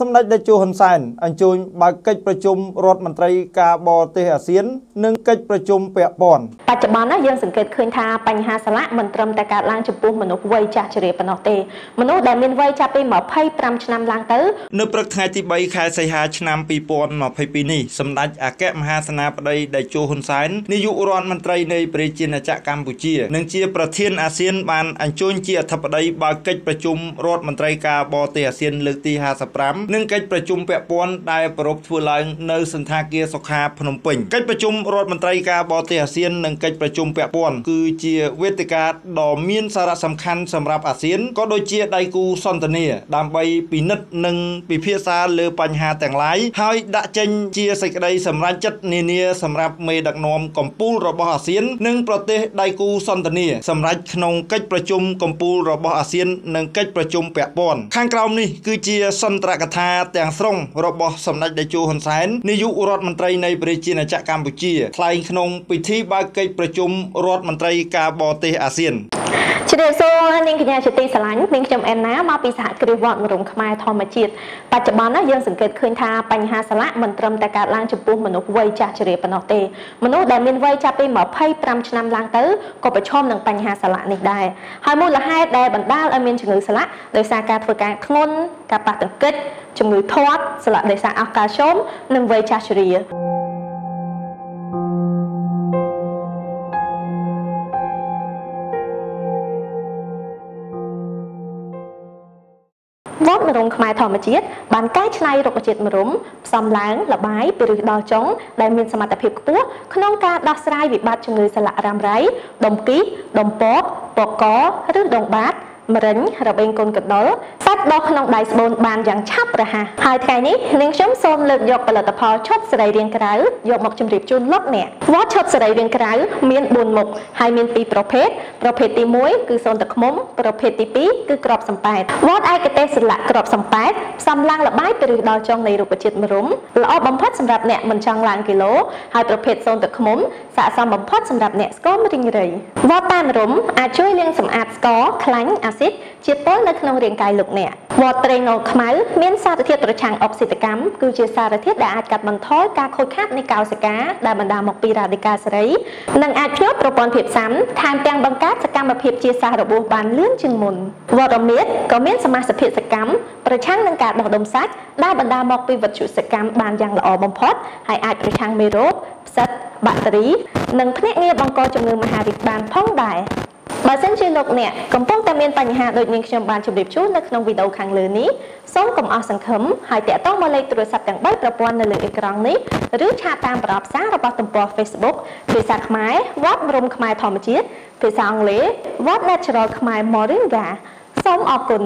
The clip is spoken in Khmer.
សម្ដេចតេជោហ៊ុនសែនអញ្ជើញបើកកិច្ចប្រជុំរដ្ឋមន្ត្រីការបរទេសអាស៊ាន និងកិច្ចប្រជុំពាក់ព័ន្ធបច្ចុប្បន្នណាយើងសង្កេតឃើញថាបញ្ហាសាឡាក់មិនត្រឹមតែកើតឡើងចំពោះមនុស្សវ័យចាស់ជរាប៉ុណ្ណោះទេមនុស្សដែលមានវ័យចាប់ពី25ឆ្នាំឡើងទៅនៅព្រឹកថ្ងៃទី3ខែសីហាឆ្នាំ2022នេះសម្ដេចអគ្គមហាសេនាបតីតេជោហ៊ុនសែននាយករដ្ឋមន្ត្រីនៃប្រជាណាចក្រកម្ពុជានិងជាប្រធានអាស៊ានបានអញ្ជើញជាអធិបតីបើកកិច្ចប្រជុំរដ្ឋមន្ត្រីការបរទេសអាស៊ានលើកទី55និងកិច្ចប្រជុំពាក់ព័ន្ធដែលប្រពធ្វើឡើងនៅសន្តាគារសុខាភ្នំពេញកិច្ចប្រជុំរដ្ឋមន្ត្រីការបរទេសអាស៊ាននិងកិច្ចប្រជុំពាក់ព័ន្ធគឺជាវេទិកាដ៏មានសារៈសំខាន់សម្រាប់អាស៊ានក៏ដូចជាដៃគូសន្ទនាដើម្បីពិនិត្យនិងពិភាក្សាលើបញ្ហាទាំងឡាយហើយដាក់ចេញជាសេចក្តីសម្រេចចិត្តនានាសម្រាប់មេដឹកនាំកម្ពុជារបស់អាស៊ាន និងប្រទេសដៃគូសន្ទនាសម្រាប់ក្នុងកិច្ចប្រជុំកម្ពុជារបស់អាស៊ាន និងកិច្ចប្រជុំពាក់ព័ន្ធខាងក្រោមនេះគឺជាសន្ទរកថាទាំងស្រុងរបស់សម្ដេចតេជោហ៊ុនសែននាយករដ្ឋមន្ត្រីនៃប្រជាណាចក្រកម្ពុជាថ្លែងក្នុងពិធីបើកកិច្ចប្រជុំរដ្ឋមន្ត្រីការបរទេសអាស៊ាន ជ្រាបសួរនាងកញ្ញាជាទីស្រឡាញ់នាងខ្ញុំអែនណាមកពីសហគ្រាសវត្តមរុំខ្មែរធម្មជាតិបច្ចុប្បន្នណាយើងសង្កេតឃើញថាបញ្ហាសាឡាក់មិនត្រឹមតែកើតឡើងចំពោះមនុស្សវ័យចាស់ជ្រាបប៉ុណ្ណោះទេមនុស្សដែលមានវ័យចាប់ពី25ឆ្នាំឡើងទៅក៏ប្រឈមនឹងបញ្ហាសាឡាក់នេះដែរហើយមូលហេតុដែលបណ្ដាលឲ្យមានជំងឺសាឡាក់ដោយសារការធ្វើការធ្ងន់ការប៉ះទង្គិចជំងឺធាត់សាឡាក់ដោយសារអស់កាល់ស្យូមនិងវ័យចាស់ជរា វត្តមរុំខ្មែរធម្មជាតិបានកែច្នៃរុក្ខជាតិមរុំផ្សំឡើងលបាយពីឫសដល់ចុងដែលមានសមត្ថភាពខ្ពស់ក្នុងការដោះស្រាយវិបត្តិជំងឺសន្លាក់រ៉ាំរ៉ៃដុំគីដុំពកពកកឬដងបាត មរិញរបេងកូនកដុលសាច់ដុះក្នុងដៃស្បូនបានយ៉ាងឆាប់រហ័សហើយថ្ងៃនេះនាងខ្ញុំសូមលើកយកផលិតផលឈុតសរីរាង្គក្រៅយកមកជម្រាបជូនលោកអ្នកវត្តឈុតសរីរាង្គក្រៅមាន4មុខហើយមាន2ប្រភេទប្រភេទទី1គឺសូនទឹកឃ្មុំប្រភេទទី2គឺក្របសំប៉ែតវត្តឯកទេសស្លាកក្របសំប៉ែតផ្សំឡើងលបាយពីឫសដល់ចុងនៃរុក្ខជាតិម្រុំល្អបំផុតសម្រាប់អ្នកមិនចង់ឡើងគីឡូហើយប្រភេទសូនទឹកឃ្មុំស័ក្តិសមបំផុតសម្រាប់អ្នកស្គមរីងរៃវត្តតាមរុំអាចជួយលាងសម្អាតស្ករខ្លាញ់អាស៊ីតជាពុលនៅក្នុងរាងកាយលោកអ្នកវត្តត្រេងអូលខ្មៅមានសារធាតុប្រឆាំងអុកស៊ីតកម្មគឺជាសារធាតុដែលអាចកាត់បន្ថយការខូចខាតនៃកោសិកាដែលបណ្ដាលមកពីរ៉ាឌីកាល់សេរីនិងអាចភ្ញាក់ប្រព័ន្ធភាពស៊ាំថែមទាំងបង្កើតសកម្មភាពជាសះរបួសបានលឿនជាងមុនវត្តរមៀតក៏មានសមាសភាពសកម្មប្រឆាំងនឹងការដុះដុំសាច់ដែលបណ្ដាលមកពីវត្ថុសកម្មបានយ៉ាងល្អបំផុតហើយអាចប្រឆាំងមេរោគផ្សិតបាក់តេរី និងភ្នាក់ងារបង្កជំងឺមហារីកបានផងដែរ បើសិនជាលោកអ្នកកំពុងតែមានបញ្ហាដូចនាងខ្ញុំបានជម្រាបជូននៅក្នុងវីដេអូខាងលើនេះសូមកុំអស់សង្ឃឹមហើយតាក់ទងមកលេខទូរស័ព្ទទាំង3ប្រព័ន្ធនៅលើអេក្រង់នេះឬឆាតតាមប្រអប់សាររបស់ទំព័រ Facebook ភាសាខ្មែរវត្តរំខ្មែរធម្មជាតិភាសាអង់គ្លេសវត្ត Natural ខ្មែរ Moringa សូមអរគុណ